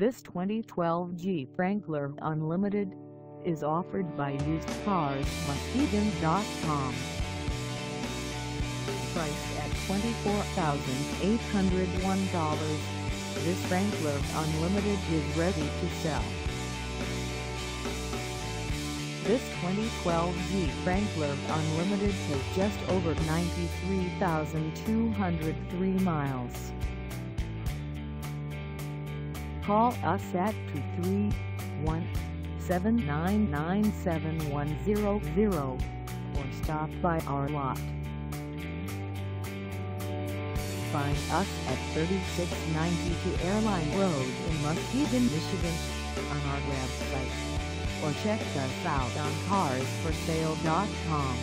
This 2012 Jeep Wrangler Unlimited is offered by usedcarsmuskegon.com. Priced at $24,801, this Wrangler Unlimited is ready to sell. This 2012 Jeep Wrangler Unlimited has just over 93,203 miles. Call us at 231-799-7100 or stop by our lot. Find us at 3692 Airline Road in Muskegon, Michigan on our website or check us out on carsforsale.com.